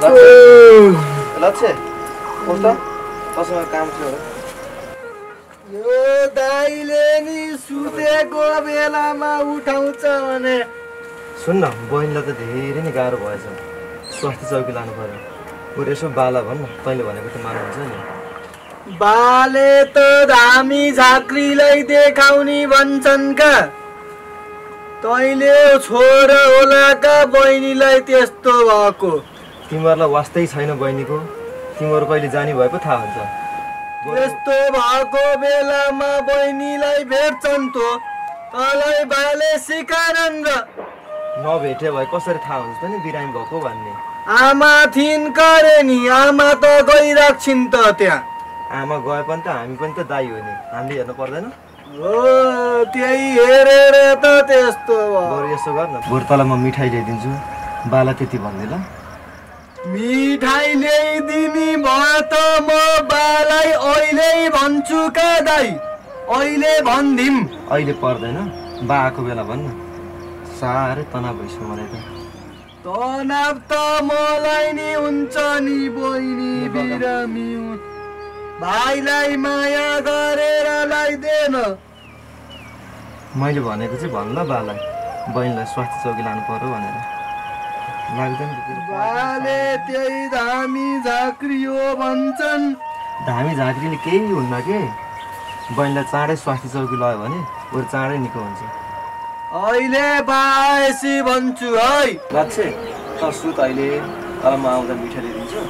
लक्ष्य कस्तो तसँग काम थियो यो दाइले नि सुतेको बेलामा उठाउँछ भने सुन्न बहिनीलाई त धेरै नै गाह्रो भएछ स्वास्थ्य चौकी लानु पर्यो बरु यसो बाला भन् न तैँले भनेको त मान्नुहुन्छ नि बाले त धामी झाँक्रीलाई देखाउने भन्छन् का तैँले छोरा होलाका बहिनीलाई त्यस्तो भएको तिमीहरूलाई वास्तै छैन बहिनीको। तिमीहरू कहिले जाने भए पो थाहा हुन्छ। बरु त्यस्तो भएको बेलामा बहिनीलाई भेट्छन् त। तँलाई बाले सिकाएनन् र। नभेटे भए कसरी थाहा हुन्छ त नि बिरामी भएको भन्ने। आमा थिइन् करे नि। आमा त गइराख्छिन् त त्यहाँ। आमा गए पनि त हामी पनि त दाई हो नि। हामीले हेर्नु पर्दैन। हो त्यही हेरेर त त्यस्तो यसो गर न। बरु तँलाई म मिठाई ल्याइदिन्छु। बाला त्यति भन्दै ल मिठाई ल्याइदिने भयो त म बालाई अहिले भन्छु का दाई अहिले भन्दिम। अहिले पर्दैन। बा आएको बेला भन् न। साह्रै तनाव भइसक्यो मलाई त। तनाव त मलाई नि हुन्छ नि बहिनी बिरामी। भाइलाई माया गरेर ल्याइदेन मैले भनेको चाहिँ भन् ल बालाई। बहिनीलाई स्वास्थ्य चौकी लानु पर्यो भनेर। बाले त्यही धामी झाँक्री हो भन्छन्। धामी झाँक्रीले केही हुन्न के? बहिनीलाई चाँडै स्वास्थ्य चौकी लयो भने बरु चाँडै निको हुन्छ। अहिले बाएसी भन्छु है। लाग्छ त सुत अहिले तर म आउँदा मिठाई ल्याइदिन्छु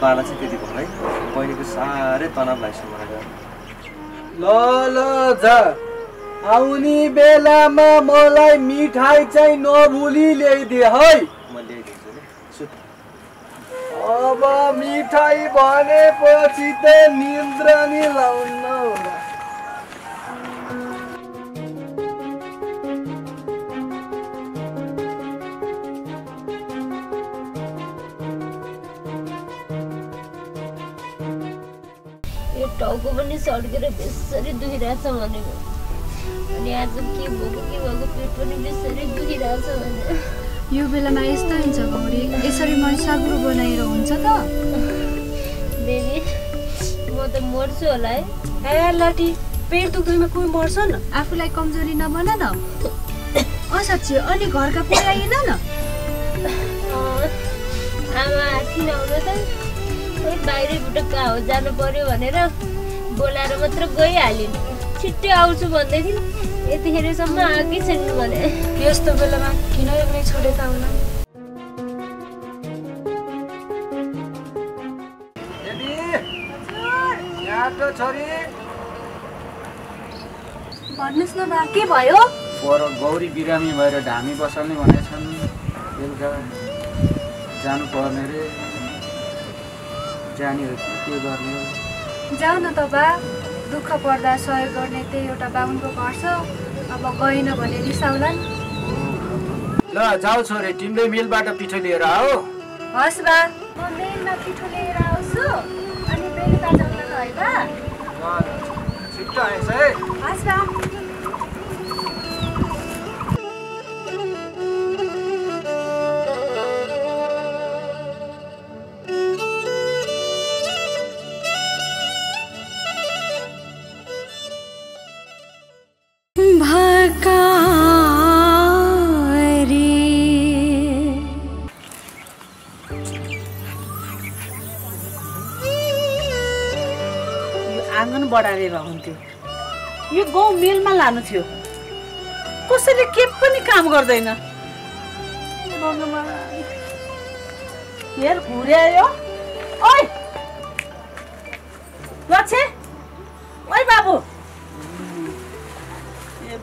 बाला चाहिँ त्यति है। बहिनीको साह्रै तनाव लाग्छ मलाई ल ल जा। आउने बेलामा मलाई मिठाई चाहिँ नभुली ल्याइदे है। म ल्याइदिन्छु नि। सुत अब मिठाई भनेपछि त निन्द्रा नि लाउन्न होला। टाउको पनि सड्केर बेसरी दुखिरहेछ भनेको। अनि आज के भएको के भएको पेट पनि बेसरी दुखिरहेछ भने यो बेलामा यस्तो हुन्छ गौरी यसरी मन साग्रो बनाएर हुन्छ त। बेबी म त मर्छु होला है। ए लाटी पेट दुख्दैमा कोही मर्छ न? आफूलाई कमजोरी नबना न। अँ साँच्ची अनि घरका कोही आएन न। आमा किन आउनु त? खोइ बाहिरैबाट कहाँ हो जानु पर्यो भनेर बोलाएर मात्र गइहालिन्। छिट्टै आउँछु भन्दै थिइन् यतिखेरसम्म आएकै छैन भने। यस्तो बेलामा दिदी यहाँ त छोरी। भन्नुहोस् न बा के भयो? पर गौरी बिरामी भएर ढामी बसाल्ने भनेछन्। बेलुका जानुपर्ने रे। जाने हो कि के गर्ने? जाऊ न त बा दुःख पर्दा सहयोग गर्ने त्यही एउटा बाहुनको घर छ। अब गएन भने रिसाउला नि ल जाऊ छोरे तिमीले मिलबाट पिठो लिएर आऊ। हस् बा म मेलमा पिठो लिएर आउँछु। अनि बेलुका जाउँ न है बा। छिट्टो आएछ है। हस् बा। यो आँगन बढारेर हुन्थ्यो। यो गाउँ मेलमा लानु थियो। कसैले के पनि काम गर्दैन। हेर घुर्यायो ओइ! लच्छे ओइ बाबु!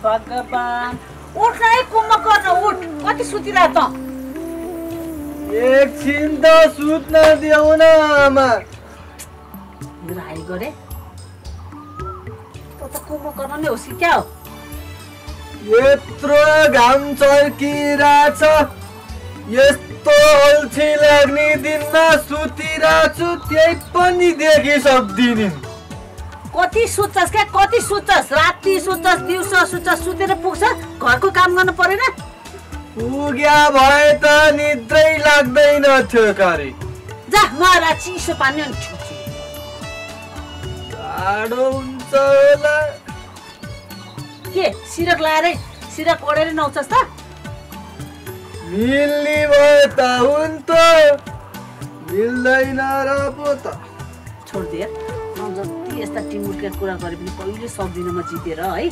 भगवान्। उठ न है कुम्भकर्ण उठ। कति सुतिरह त। एकछिन त सुत्न देऊ न आमा। हाइ गरे? त त कुम्भकर्ण नै होस् कि क्या हो यत्रो घाम चर्किरहेछ यस्तो अल्छी लाग्ने दिनमा सुतिरहेको छु त्यही पनि देखि सक्दिनँ कति सुत्छस् क्या कति सुत्छस् राति सुत्छस् दिउँसो सुत्छस् सुतेर पुग्छ घरको काम गर्नु परेन पुग्या भए त निद्रै लाग्दैन थियो करे जा मलाई चिसो पानी जाडो हुन्छ होला के? सिरक लाएरै सिरक ओढेर नुहाउँछस् त। मिल्ने भए त हुन्थ्यो। मिल्दैन र पो त। छोडिदिए म जति यस्ता टिमुटका कुरा गरे पनि कहिले सक्दिनँ म जितेर है।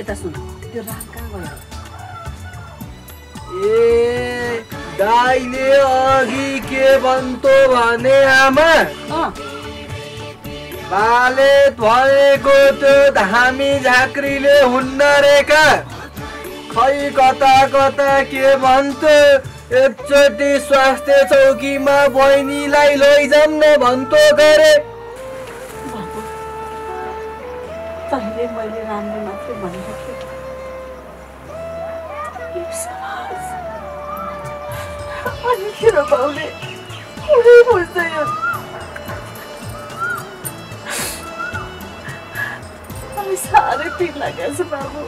यता सुन। त्यो राम कहाँ गयो? ए दाइले अघि के भन्थ्यो भने आमा? बाले भएको त्यो धामी झाँक्रीले हुन्न रेका खै कता कता के भन्थ्यो? एकचोटि स्वास्थ्य चौकीमा बहिनीलाई लैजाउँ न भन्थ्यो गरे। मैले राम्रो मात्रै भनेको थिएँ मलाई साह्रै पिर लागेको छ बाबु।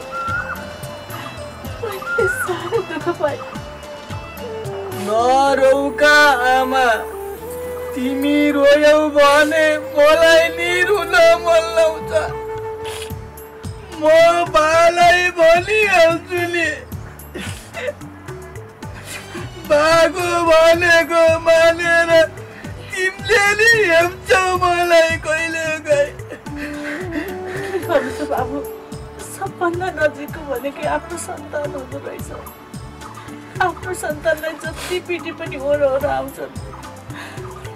मैले साह्रै दुःख पाएँ नरौका आमा। तिमी रोयौ भने मलाई नि रुन सबभन्दा नजिकको भनेकै आफ्नो सन्तान हुँदो रहेछ। आफ्नो सन्तानलाई जति पिटी पनि ओरो आउँछन्।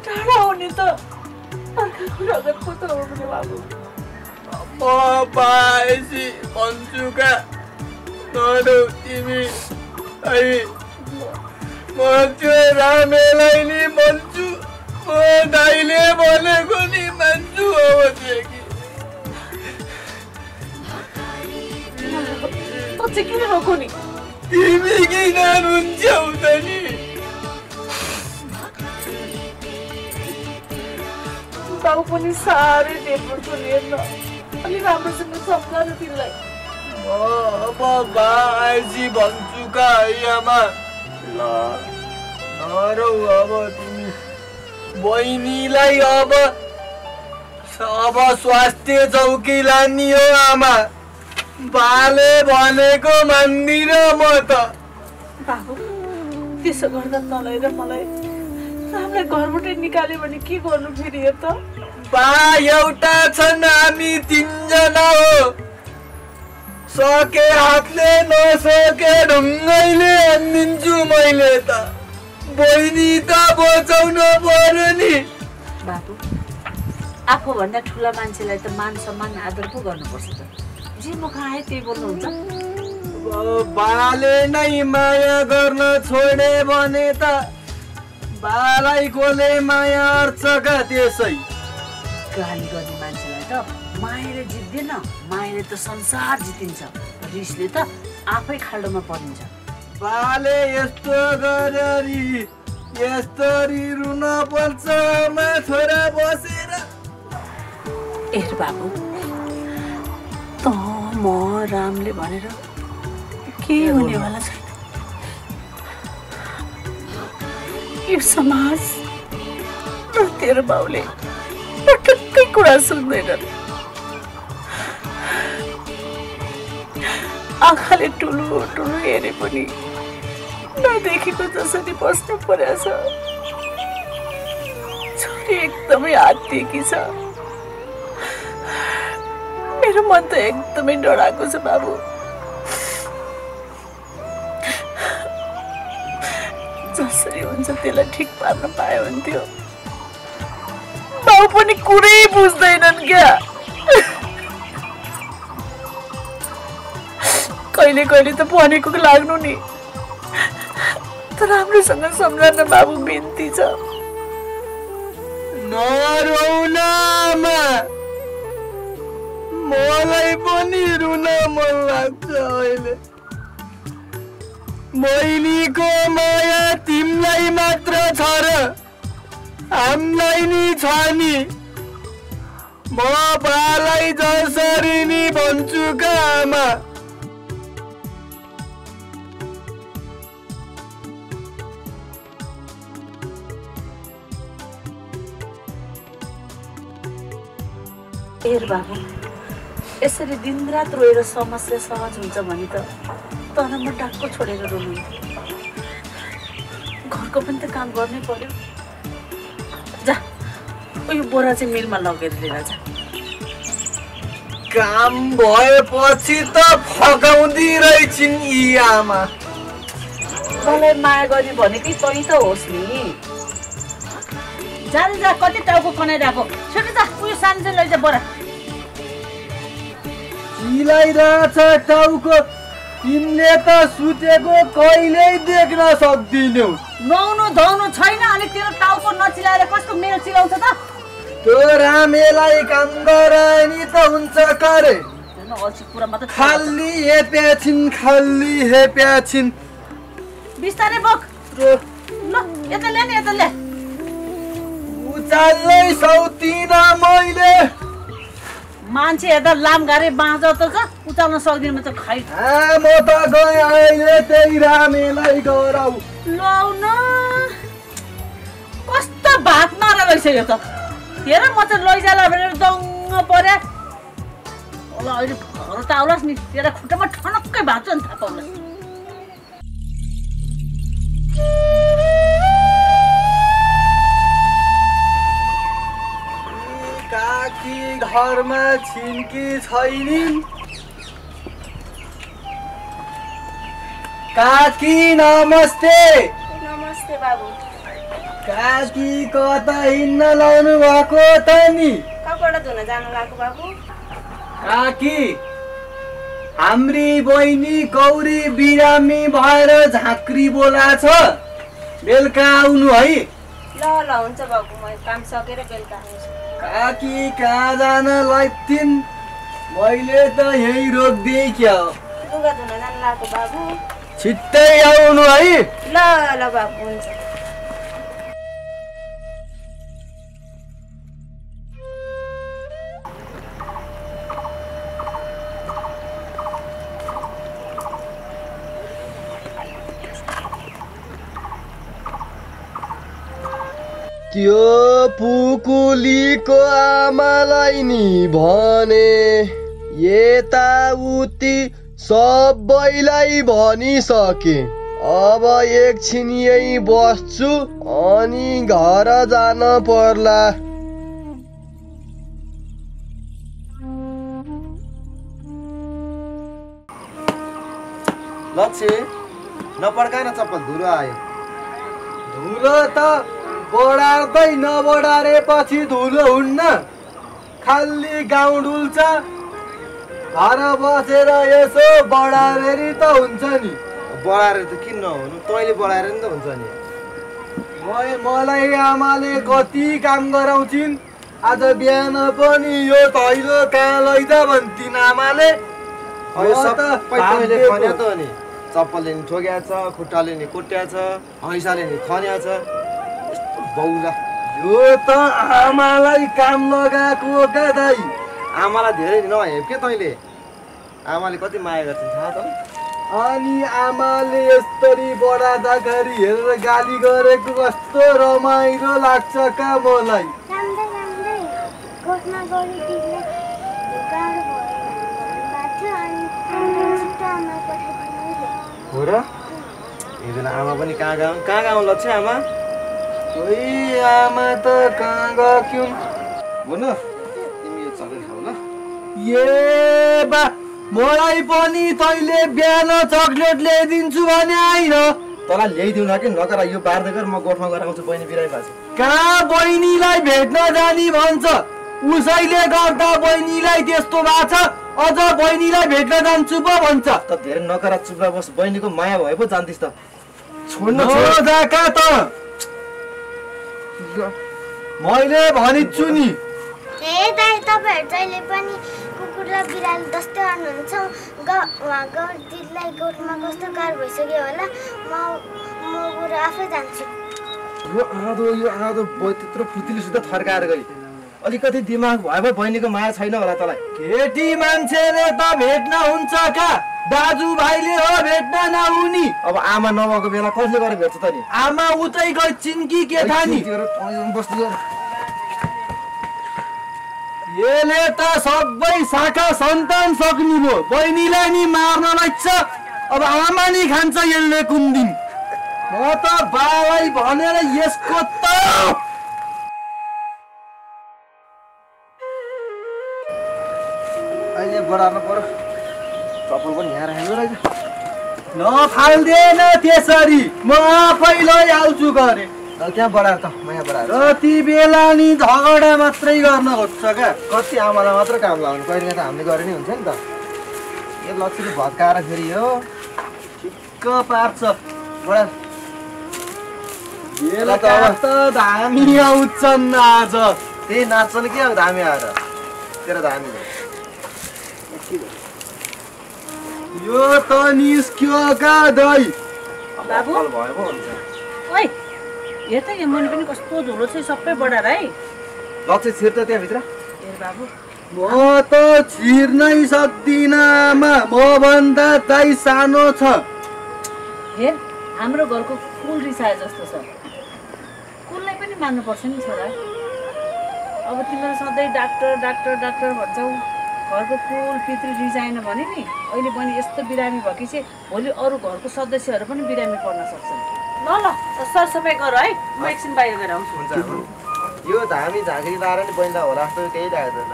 टाढा हुने त तिमी। म त्यो रामेलाई नि भन्छु। म दाइले भनेको नि मान्छु अबदेखि त चाहिँ किन रोको नि तिमी किन रुन्छौ त नि बाबु पनि साह्रै डेभलप छ नि हेर्न अलि राम्रोसँग सम्झाएर तिमीलाई म अब बा आएपछि भन्छु का है आमा ल नरौ अब तिमी बहिनीलाई अब अब स्वास्थ्य चौकी लानी हो आमा बाले भनेको मान्दिन म त। बाबु त्यसो गर्दा नलएर मलाई हामीलाई घरबाटै निकाल्यो भने के गर्नु फेरि हेर त? बा एउटा छन् हामी तिनजना हो। सके हातले नसके ढुङ्गैले हानिदिन्छु मैले त। बहिनी त बचाउन पर्यो नि। बाबु आफूभन्दा ठुला मान्छेलाई त मान सम्मान आदर पो गर्नुपर्छ त। जे मुख आए त्यही बोल्नुहुन्छ? अब बाले नै माया गर्न छोडे भने त बालाई कसले माया अर्चका त्यसै? गाली गर्ने मान्छेलाई त मायाले जित्दैन मायाले त संसार जितिन्छ। रिसले त आफै खाल्डोमा परिन्छ। बाले यस्तो गरी यस्तरी रुन पर्छ छोरा बसेर हेर बाबु म रामले भनेर के हुनेवाला छैन यो समाज र तेरो बाउले पटक्कै कुरा सुन्दैनन्। आँखाले ठुलो ठुलो हेरे पनि नदेखेको जसरी बस्नु परेछ। छोरी एकदमै हात्तिएकी छ। मेरो मन त एकदमै डराएको छ बाबु। जसरी हुन्छ त्यसलाई ठिक पार्न पायो हुन्थ्यो। बाउ पनि कुरै बुझ्दैनन् क्या। कहिले कहिले त भनेको लाग्नु नि। तर राम्रोसँग सम्झाउन बाबु बिन्ती छ। मलाई पनि रुन मन लाग्छ अहिले। बहिनीको माया तिमीलाई मात्र छ र हामीलाई नि छ नि। म बालाई जसरी नि भन्छु का आमा। हेर बाबु। यसरी दिनरात रोएर समस्या सहज हुन्छ भने त तर म डाक्को छोडेर रोनु घरको पनि त काम गर्नै पर्यो। जा उयो बोरा चाहिँ मिलमा लगेर लिएर जा। काम भएपछि त फकाउँदी रहेछन् यी आमा। मलाई माया गर्ने भनेकै तै त होस् नि। जा जा कति टाउको कनाइरहेको छिटो जा उयो सानो चाहिँ लैजा बोरा। चिलाइरहेछ टाउको तिमीले त सुतेको कहिल्यै देख्न सक्दिनौ। नुहाउनु धुवाउनु छैन अनि तेरो टाउको नचिलाएर कस्तो मेरो चिलाउँछ त? त्यो रामेलाई काम गराए नि त हुन्छ करे? खाली छिन् खाली हेप्या छिन् बिस्तारै बोक। ल यता ल्या नि यता ल्या। उचाल्नै सौतिन मैले। मान्छे हेर्दा लामघारे बाँझ त उचाल्न सक्दिनँ म त आ, म त गएँ अहिले त्यही रामेलाई गराउ लौ न। कस्तो भात मारा रहेछ यो त। हेर म चाहिँ लैजाला भनेर दङ्ग परे। होला अहिले घर त आउलास् नि। तेरो खुट्टामा ठनक्कै भात छ नि थाहा पाउलास्। काकी घरमा छिन्की छैनिन् काकी नमस्ते। नमस्ते बाबु। काकी कता हिँड्न लाउनु भएको त नि कहाँबाट धुन जानु लाग्यो बाबु? काकी हाम्री बहिनी गौरी बिरामी भएर झाँक्री बोला छ। बेलुका आउनु है। ल ल हुन्छ बाबु म काम सकेर बेलुका आउँछु। काकी कहाँ जान लाग्थिन् मैले त यही रोकिदिएँ क्या छिट्टै आउनु है। ल ल बाबु हुन्छ। त्यो पुकुलीको आमालाई नि भने यताउति सबैलाई भनिसके। अब एकछिन यही बस्छु अनि घर जान पर्ला। लक्ष्य नपड्काएन चप्पल धुलो आयो। धुलो त बढार्दै नबढारेपछि धुलो हुन्न। खाली गाउँ डुल्छ। घर बसेर यसो बढारेरी त हुन्छ नि। बढाएर त किन नहुनु? तैँले बढाएर नि त हुन्छ नि। मै मलाई आमाले कति काम गराउँछिन्। आज बिहान पनि यो थैलो कहाँ लैजा भन्थिन् आमाले। चप्पलले नि ठोक्या छ खुट्टाले नि कुट्या छ हैसाले नि खन्या छ। बौला। यो त आमालाई काम लगाएको क्या आमालाई धेरै नहेप के तैँले? आमाले कति माया गर्छन् थाहा त अनि आमाले यसरी बढाउँदाखेरि हेरेर गाली गरेको कस्तो रमाइलो लाग्छ का मलाई? हो र हिजो आमा पनि कहाँ गयौँ कहाँ गयौँ लक्ष्य आमा? आमा त कहाँ गयो भन तिमी यो चक्लेट खाऊ ल। ए बा मलाई पनि तैँले बिहान चक्लेट ल्याइदिन्छु भने आइन तँलाई ल्याइदिउँ न कि नगर यो बार्दै म गोठमा गएर आउँछु बहिनी बिरामी भएको छ कहाँ बहिनीलाई भेट्न जाने भन्छ? उसैले गर्दा बहिनीलाई त्यस्तो भएको छ अझ बहिनीलाई भेट्न जान्छु पो भन्छ। त धेरै नकरा चुप्रा बस बहिनीको माया भए पो जान्दिस् त। छोड्न त। मैले भनिच्छु नि ए दाइ तपाईँहरू जहिले पनि कुकुर र बिरालो जस्तै गर्नुहुन्छ ग उहाँ गौरदिदीलाई गोठमा कस्तो गाह्रो भइसक्यो होला म म बरु आफै जान्छु यो आँधो यो आँधो ब- त्यत्रो फुर्तिलोसित थर्काएर गई अलिकति दिमाग भए भए बहिनीको माया छैन होला तँलाई। केटी मान्छेले त भेट्न हुन्छ का दाजुभाइले हो भेट्न नहुने अब आमा नभएको बेला कसले गरेर भेट्छ त नि? आमा उतै गई चिन्की के थानी? यसले त सबै शाखा सन्तान सक्नु भयो बहिनीलाई नि मार्न लाग्छ अब आमा नि खान्छ यसले कुन दिन? म त बालाई भनेर यसको त बढार्नु पर्यो चप्पल पनि यहाँ राखेको रहेछ। नफाल्देन त्यसरी। म आफै लैहाल्छु गरे त्यहाँ बढाएर त म यहाँ बढाएर। जति बेला नि झगडा मात्रै गर्न खोज्छ क्या? कति आमालाई मात्र काम लगाउनु कहिले त हामीले गरे नि हुन्छ नि त। यो लक्ष्मी भत्काएर फेरि हो। ठिक्क पार्छ। बढा। बेलुका त धामी आउँछन् आज। त्यही नाच्छन् के अब धामी आएर? तेरो धामी हो। यो त निस्क्यो का दही बाबु ओइ हेर त यो मुनि पनि कस्तो धुलो छ सबै बढाएर है लक्ष्य छिर त त्यहाँभित्र। हेर बाबु। म त छिर्नै सक्दिनँ आमा। मभन्दा दाइ सानो छ। हेर हाम्रो घरको कुल रिसाए जस्तो छ। कुललाई पनि मान्नुपर्छ नि छोरा। अब तिमीहरू सधैँ डाक्टर डाक्टर डाक्टर भन्छौ। घरको कुल पितृ रिसाएन भने नि अहिले पनि यस्तो बिरामी भएपछि भोलि अरू घरको सदस्यहरू पनि बिरामी पर्न सक्छन्। ल ल सरसफाइ गर है म एकछिन बाहिर गएर आउँछु। हुन्छ। यो धामी झाँक्री लाएर नि बहिनी होला जस्तो केही लाग्दैन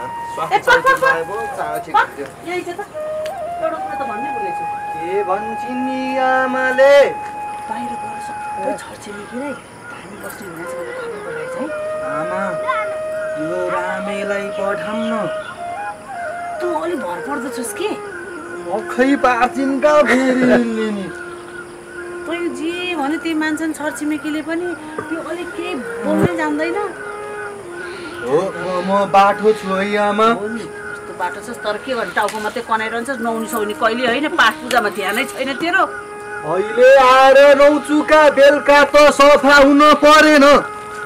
के भन्छन् नि आमाले? बाहिर गएर सबै छरछिमेकीलाई धामी बस्ने हुनेछ आमा यो रामेलाई पठाउन। तँ अलिक भर पर्दछस् के? अखै पार्छिन् का फेरि नि। तँ जे भने त्यही मान्छन् छरछिमेकीले पनि त्यो अलिक केही बोल्नै जान्दैन। हो म- बाठो छु है आमा। कस्तो बाटो छस् तर के गर्ने टाउको मात्रै कनाइरहन्छस् नौनी सौनी कहिले होइन पाठ पूजामा ध्यानै छैन तेरो। अहिले आएर नौचुका बेलुका त सफा हुन परेन।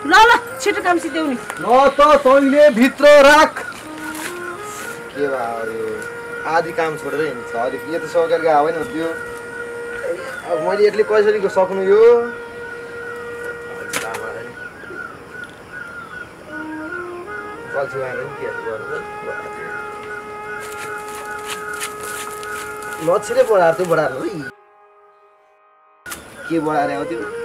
ल ल छिटो काम सिद्ध्याउ नि न त तैँले भित्र राख। के भयो यो आधी काम छोडेर हिँड्छ। अलिक यो त सकेर गएको होइन त्यो अब मैले यसले कसरी सक्नु यो? लच्छीले बढाएर त्यो बढाएर है के बढाएर आयो त्यो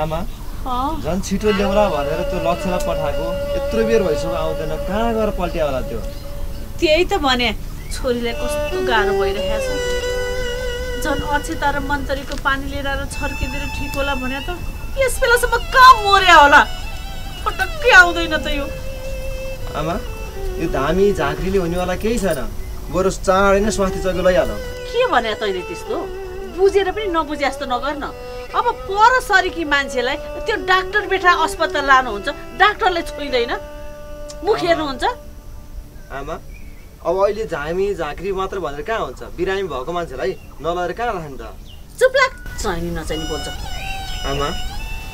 आमा। झन् छिटो ल्याउला भनेर त्यो लक्ष्यलाई पठाएको। यत्रो बेर भइसक्यो आउँदैन। कहाँ गएर पल्ट्या होला त्यो? त्यही त भने छोरीलाई कस्तो गाह्रो भइरहेछ झन् अक्षता र मन्तरीको पानी लिएर आएर छर्किँदैन ठिक होला भने त यस बेलासम्म कहाँ मर्या होला? पटक्कै आउँदैन त यो। आमा यो धामी झाँक्रीले हुनेवाला केही छैन। बरु चाँडै नै स्वास्थ्य चौकी लैहाल। के भने तैँले त्यस्तो बुझेर पनि नबुझे जस्तो नगर न अब पर सरीकी मान्छेलाई त्यो डाक्टर बेठा अस्पताल लानुहुन्छ डाक्टरले छोइँदैन। मुख हेर्नुहुन्छ। आमा अब अहिले झामी झाँक्री मात्र भनेर कहाँ हुन्छ? बिरामी भएको मान्छेलाई नलगेर कहाँ राख्ने त चुप लाग। चाहिने नचाहिने बोल्छ। आमा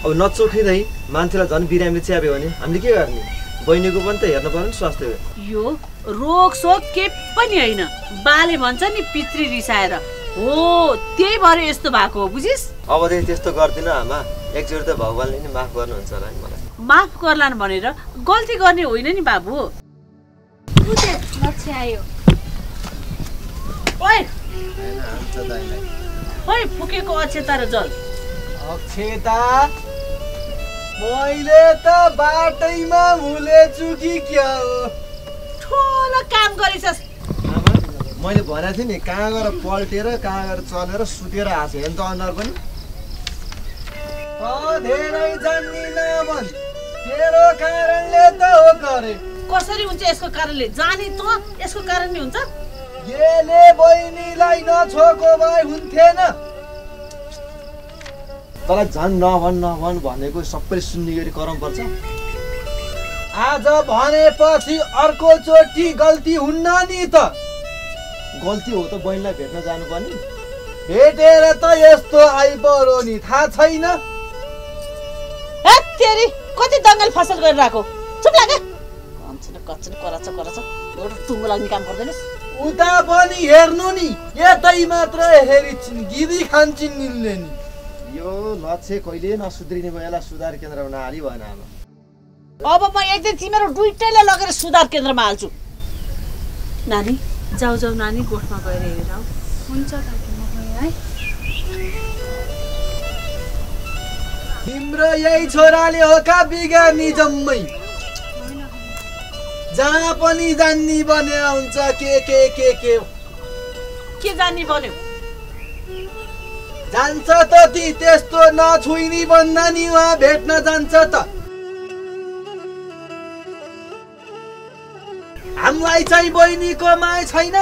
अब नचोखिँदै मान्छेलाई झन् बिरामीले च्याप्यो भने हामीले के गर्ने? बहिनीको पनि त हेर्नु पर्यो नि स्वास्थ्य। यो रोग सोग के पनि होइन। बाले भन्छ नि पितृ रिसाएर। हो त्यही भएर यस्तो भएको हो बुझिस्? अबदेखि त्यस्तो गर्दिनँ आमा। एकचोटि त भगवान्ले नि माफ गर्नुहुन्छ होला नि मलाई। माफ गर्लान् भनेर? गल्ती गर्ने होइन नि बाबु। ओइ फुकेको अक्षता र जल। अक्षता मैले त बाटैमा भुलेछु कि क्या हो? ठुलो काम गरेछस् मैले भनेको थिएँ नि कहाँ गएर पल्टेर कहाँ गएर चलेर सुतेर आएको छ। हेर्नु त अनुहार पनि। धेरै तेरो कारणले त हो गरे। कसरी हुन्छ यसको कारणले? जाने त यसको कारणले हुन्छ। येले बहिनीलाई नछोको भए हुन्थेन। तँलाई झन् नभन् नभन् भनेको सबैले सुन्ने गरी कराउनु पर्छ। आज भनेपछि अर्कोचोटि गल्ती हुन्न नि त। गल्ती हो त बहिनीलाई भेट्न जानुपर्ने? भेटेर त यस्तो आइपरो नि थाहा छैन। हे तेरी कति दङ्गल फसल गरिरहेको? चुप लाग। कन्छन कच्छन कराछ कराछ एउटा टुङ्गो लाग्ने काम गर्दैनस्। उता पनि हेर्नु नि यतै मात्र हेरिछिन् गिरी खान्छन् निल्ने नि। यो लक्ष्य कहिले नसुध्रिने भयो यसलाई सुधार केन्द्रमा नहाली भएन आमा। अब म एक दिन तिमीहरू दुइटैलाई लगेर सुधार केन्द्रमा हाल्छु। नानी जाऊ जाऊ नानी गोठमा गएर हेरेर हुन्छ काकी म गएँ है। तिम्रो यही छोराले हो का बिगार्ने जम्मै? जहाँ पनि जान्ने बने हुन्छ के के के के? के जान्ने बन्यो? जान्छ त ती त्यस्तो नछुइनी भन्दा नि उहाँ भेट्न जान्छ त। हामीलाई चाहिँ बहिनीको माया छैन।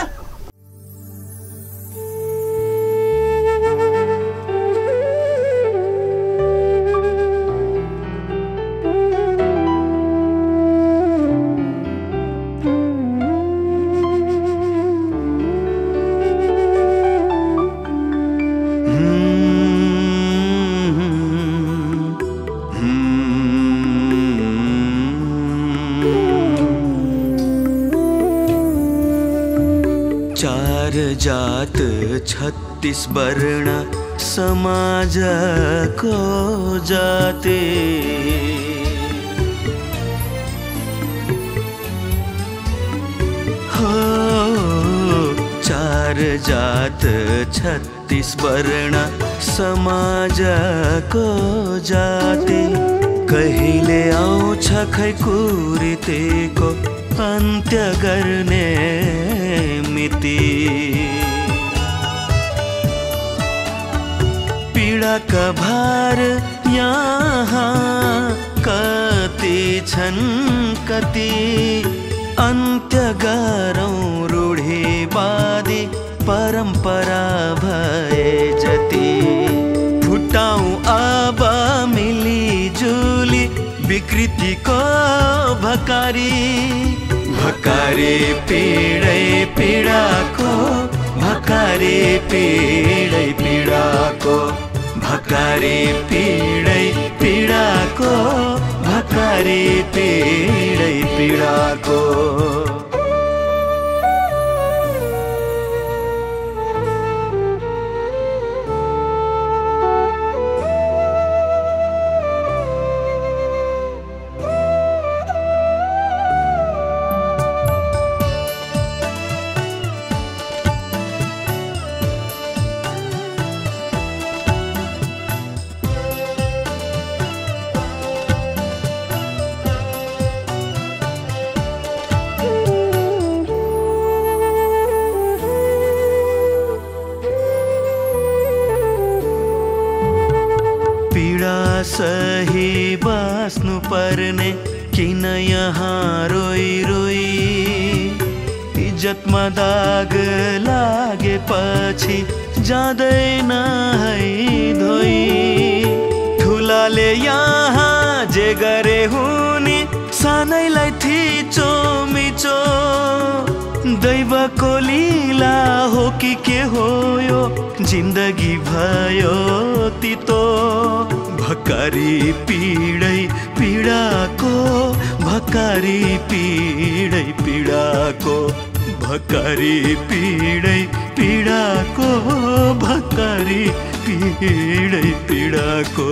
छत्तीस वर्ण समाजको जाते। हो, चार जात छत्तीस वर्ण समाज को जाति। कहिले आउँछ खै कुरितेको अन्त्य गर्ने मिति। पीडाका भार यहाँ कति छन् कति अन्त्य गरौँ रूढिवादी परम्परा भए जति। फुटाउँ अब मिलिजुली विकृतिको भकारी। भकारी पीडै पीडाको, भकारी पीडै पीडाको। भकारी पीडै पीडाको भकारी पीडै पीडाको। है धोइ ठुलाले यहाँ जे गरे हुने सानैलाई थिचो मिचो। दैवको लीला हो कि के हो यो जिन्दगी भयो तितो। भकारी पीडै पीडाको भकारी पीडै पीडाको। भकारी पीडै पीडाको भकारी पीडै पीडाको